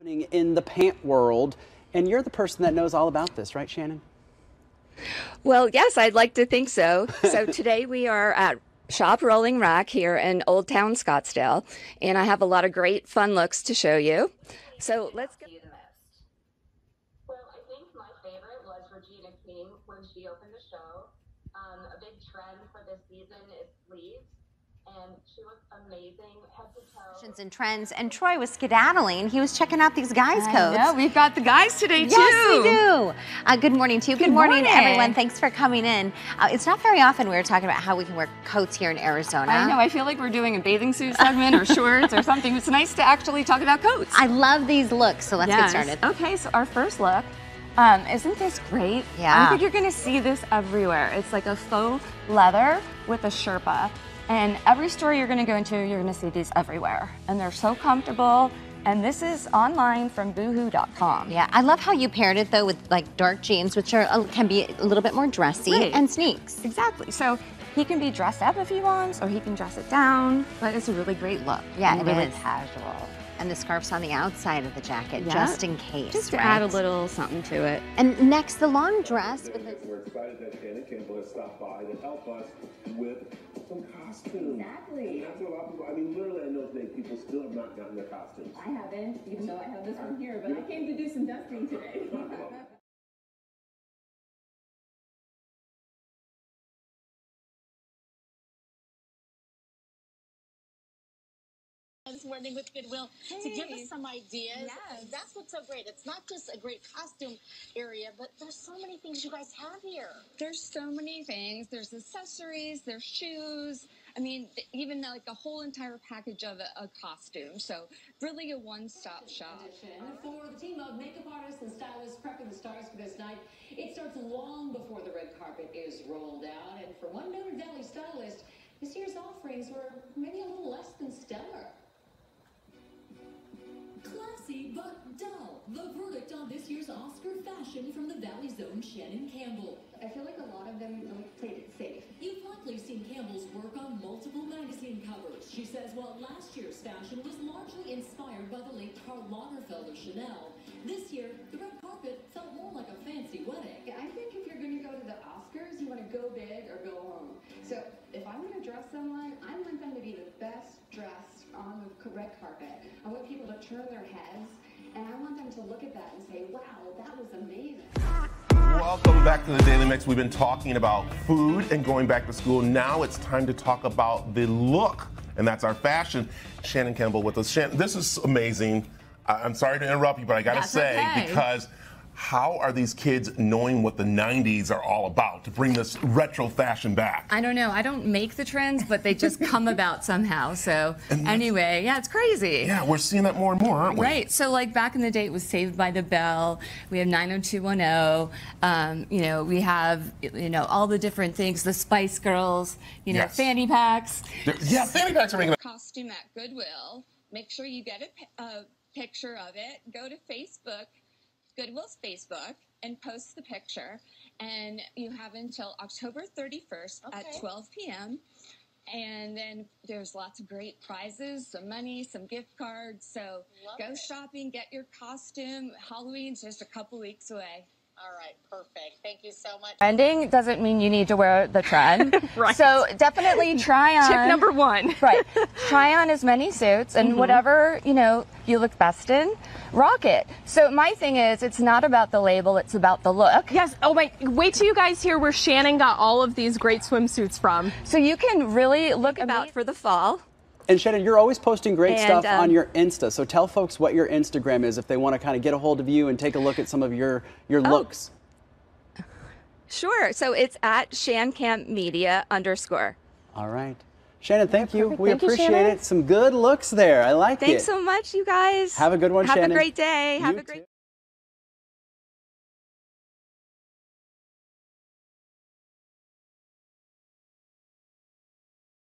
happening in the pant world. And you're the person that knows all about this, right, Shannon? Well, yes, I'd like to think so. So today we are at Shop Rolling Rock here in Old Town Scottsdale, and I have a lot of great fun looks to show you. So let's go. Well, I think my favorite was Regina King when she opened the show. Um, a big trend for this season is sleeves, and she looked amazing head to toe. and trends. And Troy was skedaddling. He was checking out these guys' I coats. know, we've got the guys today too. Yes, we do. Uh, good morning to you. Good, Good morning, morning. everyone. Thanks for coming in. Uh, it's not very often we're talking about how we can wear coats here in Arizona. I know. I feel like we're doing a bathing suit segment or shorts or something. It's nice to actually talk about coats. I love these looks, so let's Yes. get started. Okay, so our first look. Um, isn't this great? Yeah. I think you're gonna see this everywhere. It's like a faux leather with a Sherpa. And every store you're gonna go into, you're gonna see these everywhere. And they're so comfortable. And this is online from boohoo.com. Yeah, I love how you paired it though with like dark jeans, which are uh, can be a little bit more dressy, Right. and sneaks. Exactly. So he can be dressed up if he wants, or he can dress it down. But it's a really great look. Yeah, and it really is. casual. And the scarf's on the outside of the jacket, Yeah. just in case. Just to right? add a little something to it. And next, the long dress with the We're excited that Shannon Campbell has stopped by to help us with some costumes. Exactly. And that's what a lot of people, I mean, literally, I know today people still have not gotten their costumes. I haven't, even though I have this one here, but I came to do some dusting today. This morning with Goodwill to give us some ideas. Yes. That's what's so great. It's not just a great costume area, but there's so many things you guys have here. There's so many things. There's accessories, there's shoes. I mean, th- even like the whole entire package of a, a costume. So really a one-stop shop. For the team of makeup artists and stylists prepping the stars for this night, it starts long before the red carpet is rolled out. And for one noted Valley stylist, this year's offerings were maybe a little less but dull. The verdict on this year's Oscar fashion from the Valley's own Shannon Campbell. I feel like a lot of them played it safe. You've likely seen Campbell's work on multiple magazine covers. She says while last year's fashion was largely inspired by the late Karl Lagerfeld of Chanel, this year the red carpet felt more like a fancy wedding. I think if you're going to go to the Oscars, you want to go big or go home. So if I'm going to dress someone, I want them to be the best dressed on the red carpet. I want people to turn their heads, and I want them to look at that and say, wow, that was amazing. Welcome back to the Daily Mix. We've been talking about food and going back to school. Now it's time to talk about the look, and that's our fashion. Shannon Campbell with us. Shannon, this is amazing. I- I'm sorry to interrupt you, but I gotta That's say, okay. because how are these kids knowing what the 90s are all about to bring this retro fashion back? I don't know. I don't make the trends, but they just come about somehow. So anyway, yeah, it's crazy. Yeah, we're seeing that more and more, aren't we? Right. So like back in the day, it was Saved by the Bell. We have 90210. Um, you know, we have you know all the different things. The Spice Girls. You know, Yes. fanny packs. There- Yeah, fanny packs are making a Costume at Goodwill. Make sure you get a, pi- a picture of it. Go to Facebook, Goodwill's Facebook, and post the picture. And you have until October 31st at 12 p.m. And then there's lots of great prizes, some money, some gift cards. So Love go it. shopping, get your costume. Halloween's just a couple weeks away. All right, perfect. Thank you so much. Trending doesn't mean you need to wear the trend. Right. So definitely try on. Tip number one. right. Try on as many suits and mm-hmm. whatever, you know, you look best in, rock it. So my thing is it's not about the label, it's about the look. Yes. Oh my! Wait till you guys hear where Shannon got all of these great swimsuits from. So you can really look About about for the fall. And Shannon, you're always posting great And, stuff um, on your Insta. So tell folks what your Instagram is if they want to kind of get a hold of you and take a look at some of your your Oh. looks. Sure. So it's at Shancamp Media underscore. All right. Shannon, thank you. We Thank you, appreciate Shannon. it. Some good looks there. I like Thanks it. Thanks so much, you guys. Have a good one, Have Shannon. a great day. Have You a great too.